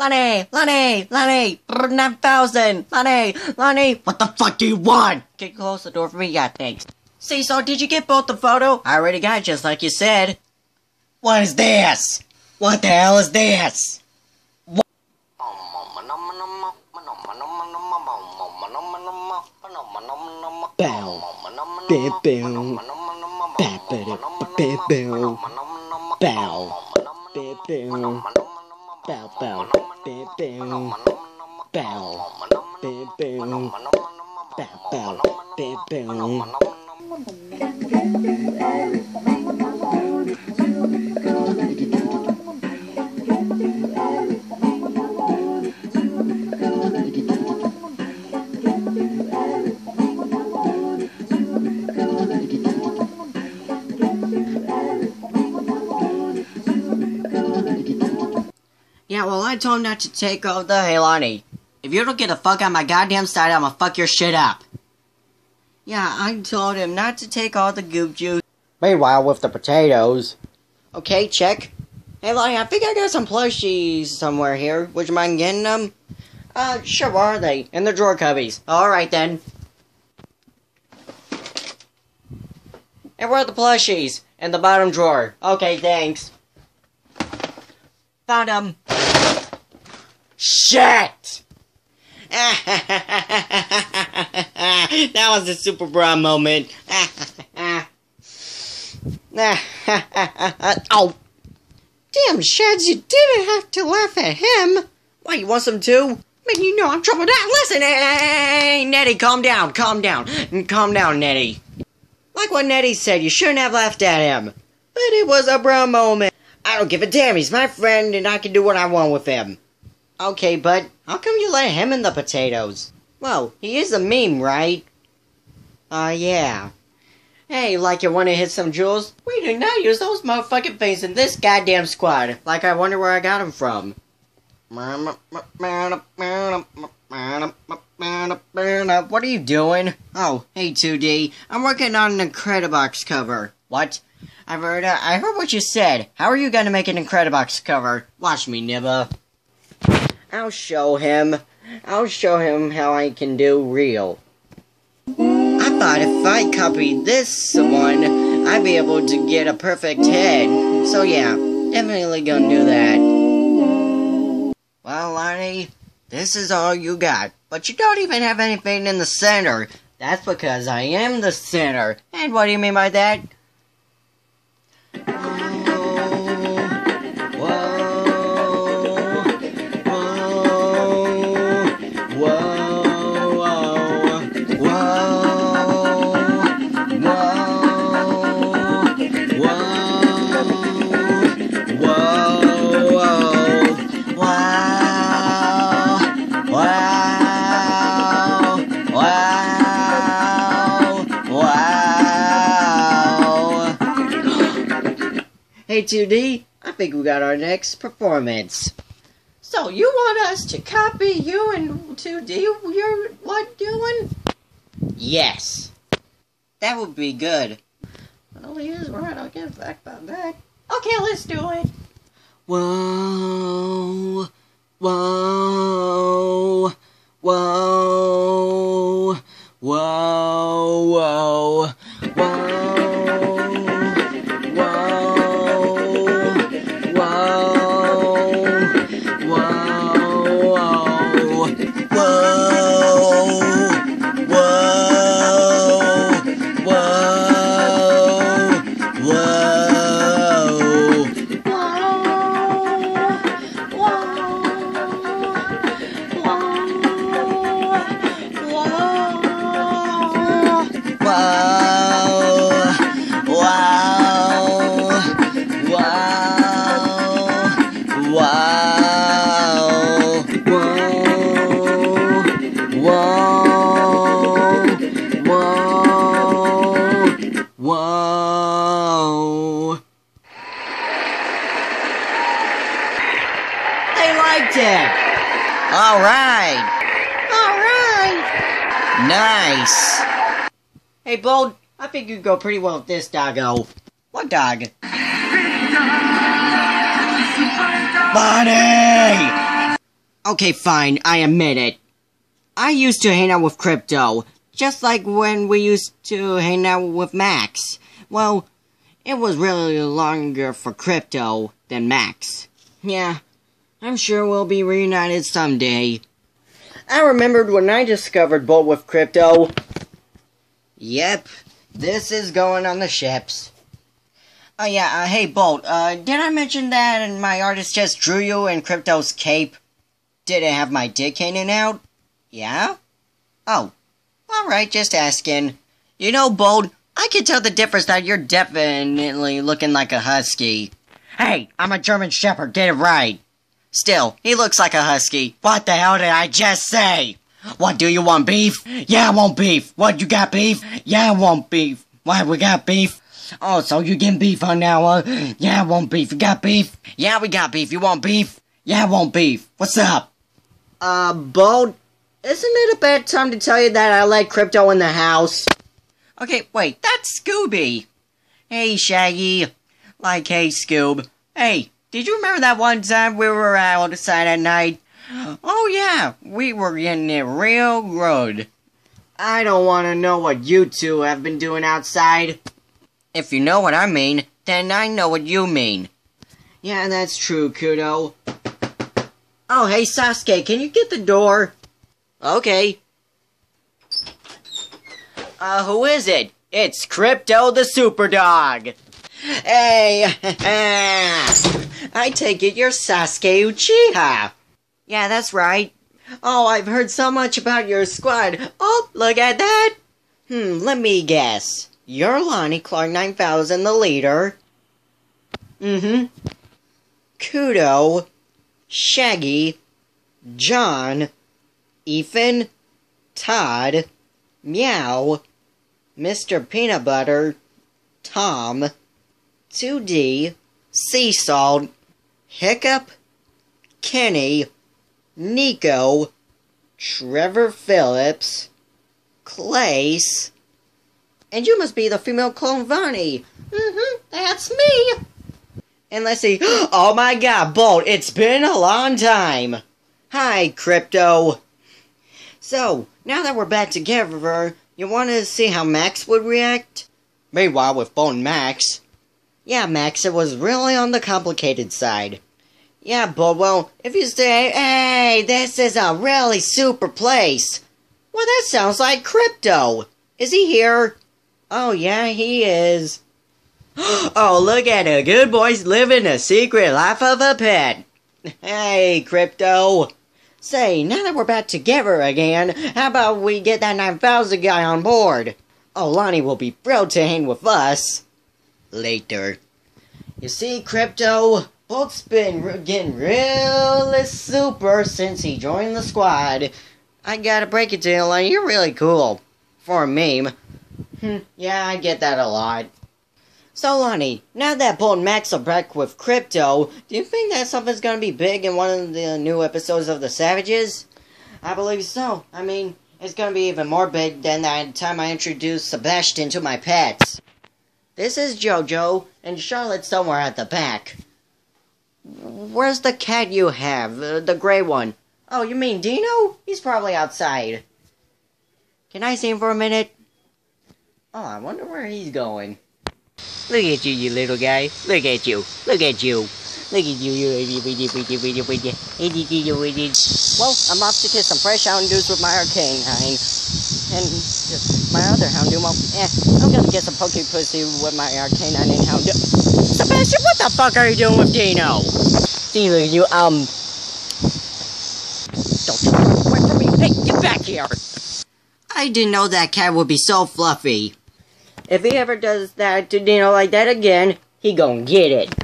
Lenny, Lenny, Lenny, 9,000, Lenny, Lenny, what the fuck do you want? Can you close the door for me? Yeah, thanks. See, so did you get both the photo? I already got it, just like you said. What is this? What the hell is this? Bow, bow. Bow, bow, bow, bow. Bow. Bow, bow. Bow, bow, bow, bow. Bow. Bow, bow. Bow, bow, Yeah, well, I told him not to take all the hey, Lonnie. If you don't get the fuck out of my goddamn side, I'ma fuck your shit up. Yeah, I told him not to take all the goop juice. Meanwhile, with the potatoes. Okay, check. Hey, Lonnie, I think I got some plushies somewhere here. Would you mind getting them? Uh, sure, where are they? In the drawer cubbies. Alright then. And where are the plushies? In the bottom drawer. Okay, thanks. Found them. Shit! that was a super bra moment. oh. Damn, Shads, you didn't have to laugh at him. Why, you want some too? Man, you know I'm troubled out. Listen, hey, Nettie, calm down, calm down. Mm, calm down, Nettie. Like what Nettie said, you shouldn't have laughed at him. But it was a bra moment. I don't give a damn, he's my friend and I can do what I want with him. Okay, but how come you let him in the potatoes? Well, he is a meme, right? Uh, yeah. Hey, like you wanna hit some jewels? We do not use those motherfucking things in this goddamn squad. Like I wonder where I got them from. What are you doing? Oh, hey 2D. I'm working on an Incredibox cover. What? I heard, uh, I heard what you said. How are you gonna make an Incredibox cover? Watch me, Nibba. I'll show him. I'll show him how I can do real. I thought if I copied this one, I'd be able to get a perfect head. So yeah, definitely gonna do that. Well, Lonnie, this is all you got. But you don't even have anything in the center. That's because I am the center. And what do you mean by that? Hey 2D, I think we got our next performance. So you want us to copy you and 2D you're what doing? Yes. That would be good. Well, he is right, I'll get back about that. Okay, let's do it. Whoa, whoa, whoa, whoa, whoa, They liked it. All right. All right. Nice. Hey, Bolt, I think you'd go pretty well with this doggo. What dog? Bonnie! Okay, fine, I admit it. I used to hang out with Krypto, just like when we used to hang out with Max. Well, it was really longer for Krypto than Max. Yeah, I'm sure we'll be reunited someday. I remembered when I discovered Bolt with Krypto. Yep, this is going on the ships. Oh yeah, uh, hey Bolt, uh, did I mention that my artist just drew you in Krypto's cape? Did it have my dick hanging out? Yeah? Oh, alright, just asking. You know, Bolt, I can tell the difference that you're definitely looking like a husky. Hey, I'm a German Shepherd, get it right. Still, he looks like a husky. What the hell did I just say? What, do you want beef? Yeah, I want beef. What, you got beef? Yeah, I want beef. Why, we got beef? Oh, so you getting beef on now, huh? Yeah, I want beef. You got beef? Yeah, we got beef. You want beef? Yeah, I want beef. What's up? Uh, Bo, isn't it a bad time to tell you that I let Krypto in the house? Okay, wait, that's Scooby. Hey, Shaggy. Like, hey, Scoob. Hey, did you remember that one time we were outside at night? Oh, yeah, we were getting it real good. I don't want to know what you two have been doing outside. If you know what I mean, then I know what you mean. Yeah, that's true, Kudo. Oh, hey, Sasuke, can you get the door? Okay. Uh, who is it? It's Krypto the Super Dog. Hey, I take it you're Sasuke Uchiha. Yeah, that's right. Oh, I've heard so much about your squad. Oh, look at that. Hmm, let me guess. You're Lonnie Clark 9000, the leader. Mm-hmm. Kudo, Shaggy, John, Ethan, Todd, Meow, Mr. Peanut Butter, Tom, 2D, Sea Salt, Hiccup, Kenny, Nico, Trevor Phillips, Clace, and you must be the female clone Vonnie. Mm-hmm, that's me. And let's see. Oh my god, Bolt, it's been a long time. Hi, Krypto. So, now that we're back together, you want to see how Max would react? Meanwhile, with and Max. Yeah, Max, it was really on the complicated side. Yeah, but well, if you say, hey, this is a really super place. Well, that sounds like Krypto. Is he here? Oh, yeah, he is. oh, look at a good boy's living a secret life of a pet. Hey, Krypto. Say, now that we're back together again, how about we get that 9000 guy on board? Oh, Lonnie will be thrilled to hang with us. Later. You see, Krypto, Bolt's been getting really super since he joined the squad. I gotta break it to you, Lonnie, you're really cool. For a meme. Hmm, yeah, I get that a lot. So, Lonnie, now that Bolt and Max are back with Krypto, do you think that something's gonna be big in one of the new episodes of The Savages? I believe so. I mean, it's gonna be even more big than that time I introduced Sebastian to my pets. This is Jojo, and Charlotte's somewhere at the back. Where's the cat you have? Uh, the gray one. Oh, you mean Dino? He's probably outside. Can I see him for a minute? Oh, I wonder where he's going. Look at you, you little guy. Look at you. Look at you. Look at you, you bitty. Well, I'm off to kiss some fresh Houndoos with my Arcanine. And my other Houndoom, well, eh, I'm gonna get some pokey pussy with my Arcanine and Houndoom. Sebastian, what the fuck are you doing with Dino? Dino, you, um... Don't you away from me. Hey, get back here! I didn't know that cat would be so fluffy. If he ever does that to Dino like that again, he gon' get it.